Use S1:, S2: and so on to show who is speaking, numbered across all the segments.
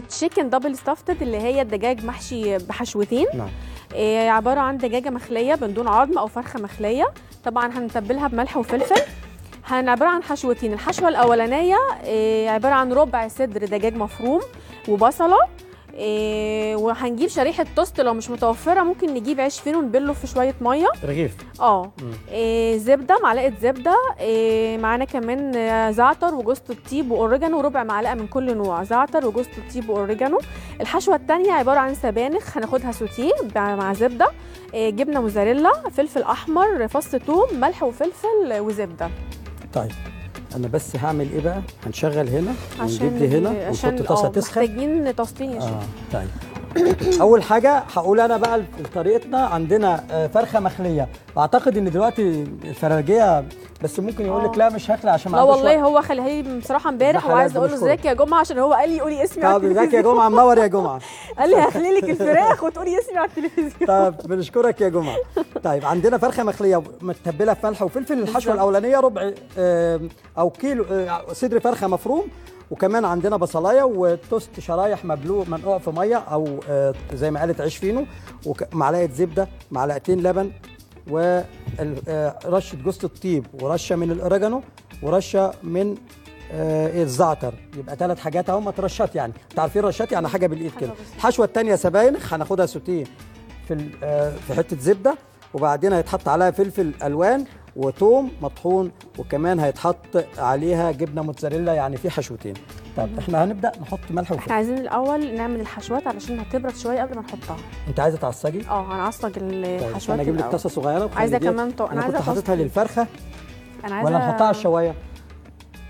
S1: chicken double stuffed اللي هي الدجاج محشي بحشوتين.
S2: نعم.
S1: إيه عبارة عن دجاجة مخلية من دون عظم أو فرخة مخلية. طبعا هنتبلها بملح وفلفل. هن عبارة عن حشوتين. الحشوة الأولانية إيه عبارة عن ربع صدر دجاج مفروم وبصلة. إيه وهنجيب شريحة توست لو مش متوفرة ممكن نجيب عيش فينو ونبله في شوية مية.
S2: رغيف. آه.
S1: إيه زبدة معلقة زبدة إيه معانا كمان آه، زعتر وجوز الطيب وأوريجانو وربع معلقة من كل نوع زعتر وجوز الطيب وأوريجانو. الحشوة الثانية عبارة عن سبانخ هناخدها سوتيه مع مع زبدة. إيه جبنة موزاريلا فلفل أحمر فص ثوم ملح وفلفل وزبدة.
S2: طيب. أنا بس هعمل إيه بقى؟ هنشغل هنا
S1: عشان
S2: ونجيب دي هنا ونحط طاسة
S1: آه،
S2: تسخن.
S1: محتاجين طاستين يا شيخ.
S2: آه طيب. أول حاجة هقول أنا بقى طريقتنا. عندنا آه، فرخة مخلية. بعتقد إن دلوقتي الفراجيه بس ممكن يقول لك
S1: آه.
S2: لا مش هخلع عشان ما
S1: لا والله. هو خليه بصراحة امبارح وعايز أقول له. إزيك يا جمعة؟ عشان هو قال لي قولي اسمي على
S2: طب إزيك يا جمعة؟ منور يا جمعة.
S1: قال لي هخلي لك الفراخ وتقولي اسمي على التلفزيون.
S2: طب بنشكرك يا جمعة. طيب عندنا فرخة مخلية متبلة في ملح وفلفل الحشوه. الأولانية ربع آه، أو كيلو آه، صدر فرخة مفروم وكمان عندنا بصلاية وتوست شرايح مبلوع منقوع في مية أو آه، زي ما قالت عيش فينو ومعلقه زبدة معلقتين لبن ورشه جوز الطيب ورشة من الأوريجانو ورشة من آه، الزعتر يبقى ثلاث حاجات أهو رشات يعني أنتوا عارفين رشات يعني
S1: حاجة
S2: بالإيد
S1: كده.
S2: الحشوة الثانية سباينخ هناخدها سوتيه في آه، في حتة زبدة وبعدين هيتحط عليها فلفل ألوان وتوم مطحون وكمان هيتحط عليها جبنة موتزاريلا يعني في حشوتين. طب إحنا هنبدأ نحط ملح
S1: إحنا
S2: وفلفل
S1: عايزين الأول نعمل الحشوات علشان هتبرد شوية قبل ما نحطها.
S2: أنت عايزة تعصجي؟
S1: آه هنعصج
S2: طيب
S1: الحشوات
S2: أنا أجيب لك. طاسة
S1: صغيرة
S2: عايزة
S1: كمان طو...
S2: أنا
S1: أنا
S2: كنت
S1: عايزه
S2: حاططها. للفرخة.
S1: أنا عايزة
S2: ولا نحطها على الشوايه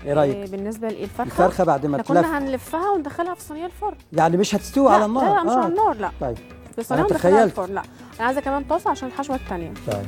S2: إيه رأيك؟
S1: إيه بالنسبة للفرخة؟
S2: الفرخة بعد ما
S1: إحنا
S2: تلف.
S1: كنا هنلفها وندخلها في صينية الفرن.
S2: يعني مش هتستوي على النار.
S1: لا لا مش
S2: آه.
S1: على النار لا.
S2: طيب.
S1: في صينية
S2: تخيلت.
S1: الفرن لا. أنا عايزة كمان طاسة عشان الحشوة الثانية
S2: طيب.